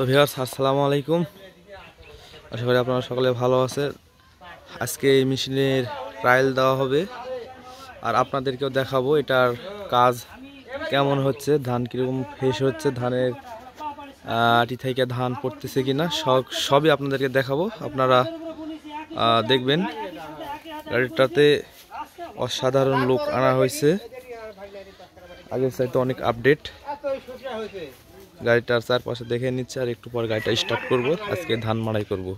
তো ভিউয়ার্স, আসসালামু আলাইকুম। আশা করি আপনারা সকলে ভালো আছে আজকে এই মেশিনের ট্রায়াল দেওয়া হবে। আর আপনাদেরকেও দেখাবো এটার কাজ কেমন হচ্ছে, ধান কীরকম ফ্রেশ হচ্ছে, ধানের আটি থেকে ধান পড়তেছে কিনা, সব সবই আপনাদেরকে দেখাবো। আপনারা দেখবেন। গাড়িটাতে অসাধারণ লোক আনা হয়েছে। আগের চাইতে অনেক আপডেট গাড়িটার চারপাশে দেখে নিচ্ছে আর একটু পর গাড়িটা স্টার্ট করব। আজকে ধান মাড়াই করব।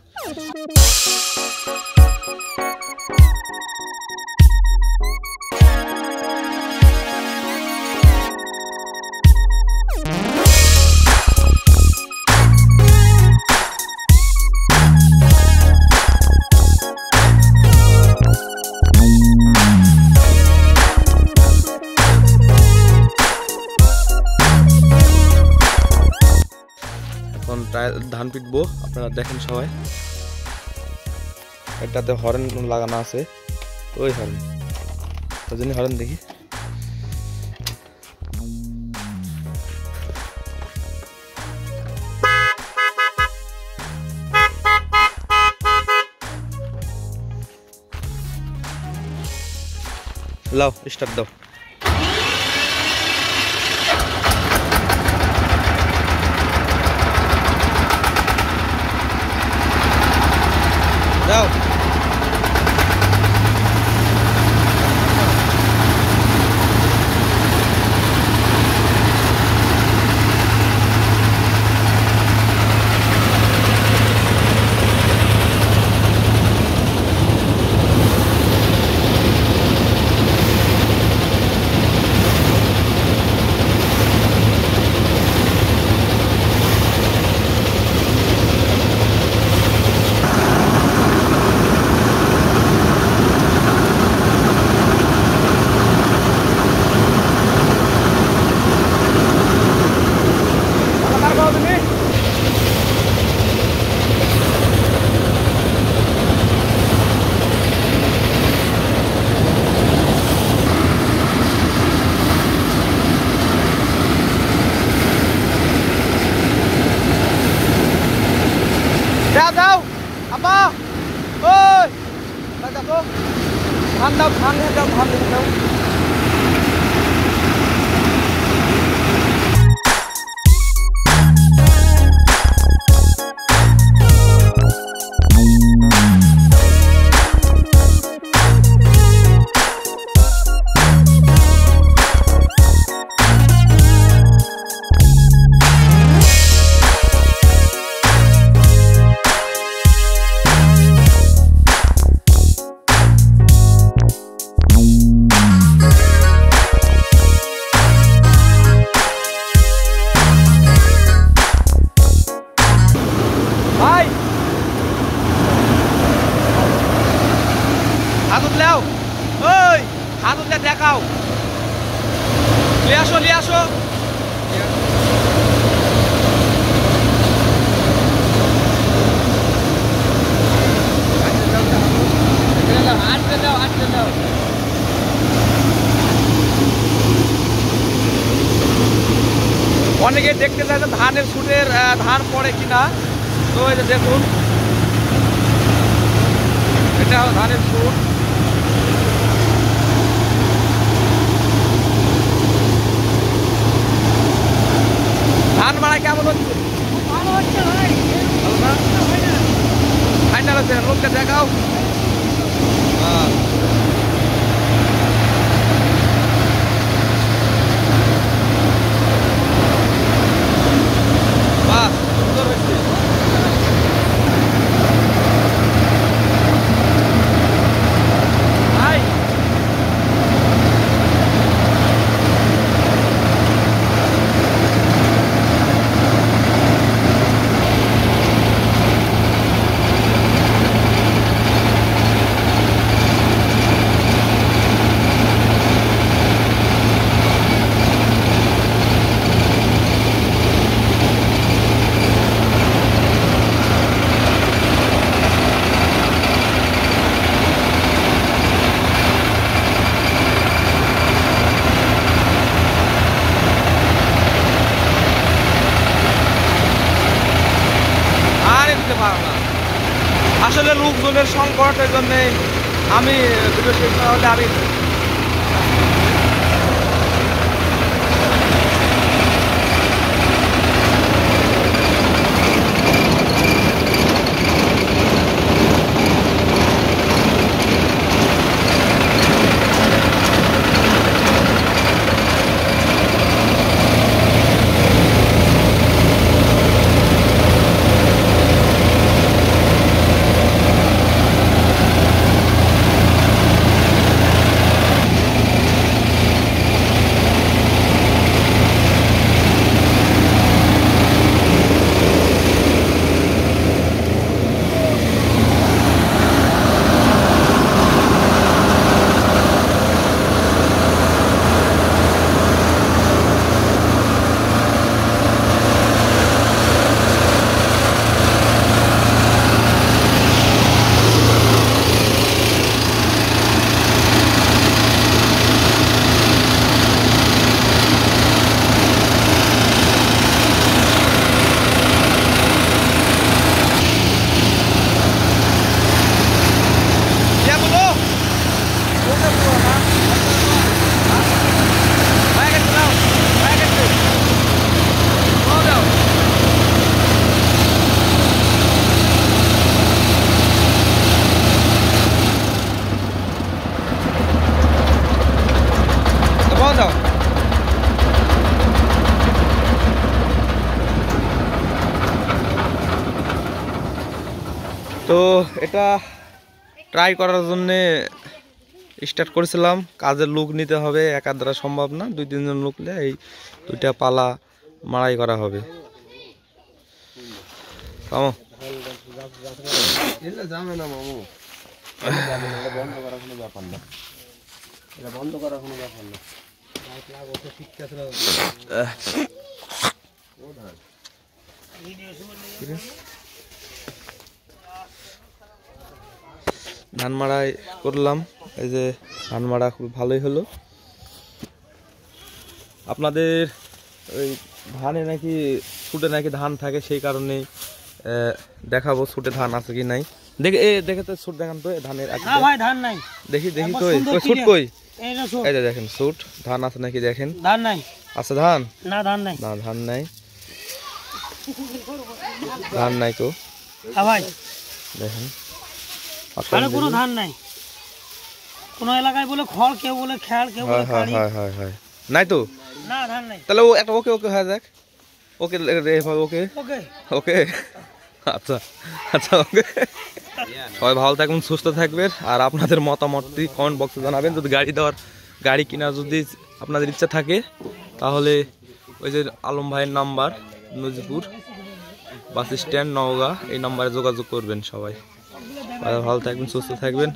এখন ধান পিটবো, আপনারা দেখেন সবাই। এটাতে হরেন লাগানো আছে, ওই হরেন। ওই জন্য হরেন দেখি। লাও, স্টার্ট দাও। দেখো ধান দাও ধান দাও ধান হাতুত দেখাও। লিয়ে আসো লিয়ে আসো। অনেকে দেখতে চায় ধানের সুটের ধান পড়ে কিনা। তো দেখুন, এটা ধানের সুট go. আসলে লোকজনের সংকটের জন্যে আমি বিশেষ আমি এটা ট্রাই করার জন্যে স্টার্ট করেছিলাম। কাজের লুক নিতে হবে একার দ্বারা সম্ভব না। দুই তিনজন লোক নিয়ে এই দুইটা পালা মারাই করা হবে। কামো এটা যাবে না মামু যাবে না, এটা বন্ধ করার কোনো ব্যাপার না এটা বন্ধ করার কোনো ব্যাপার না ধান মাড়াই করলাম। এই যে ধান মাড়া খুব ভালোই হলো। আপনাদের ওই ধানে নাকি ছুটে নাকি ধান থাকে সেই কারণে দেখাবো ছুটে ধান আছে কি নাই। দেখে এ দেখে তো ছুট দেখান তো ধানের ধান নাই। দেখি দেখি তো ছুট কই? এই দেখেন ছুট। ধান আছে নাকি দেখেন? ধান নাই। আছে ধান? না ধান নাই। না ধান নাই। ধান নাই তো। দেখেন। কোনো ধান নাই। কোন এলাকায় বলে খড় কেউ বলে খেয়াল কেউ বলে নাই তো? না ধান নাই। তাহলে ও একটা ওকে ওকে হয়ে যাক ওকে রে ভাই ওকে। ওকে। ওকে। আচ্ছা আচ্ছা ওকে। সবাই ভালো থাকবেন সুস্থ থাকবেন। আর আপনাদের মতামতটি কমেন্ট বক্সে জানাবেন। যদি গাড়ি দেওয়ার গাড়ি কেনার যদি আপনাদের ইচ্ছা থাকে তাহলে ওই যে আলম ভাইয়ের number Nazipur bus stand Naogaon এই নাম্বারে যোগাযোগ করবেন সবাই। ভালো থাকবেন সুস্থ থাকবেন।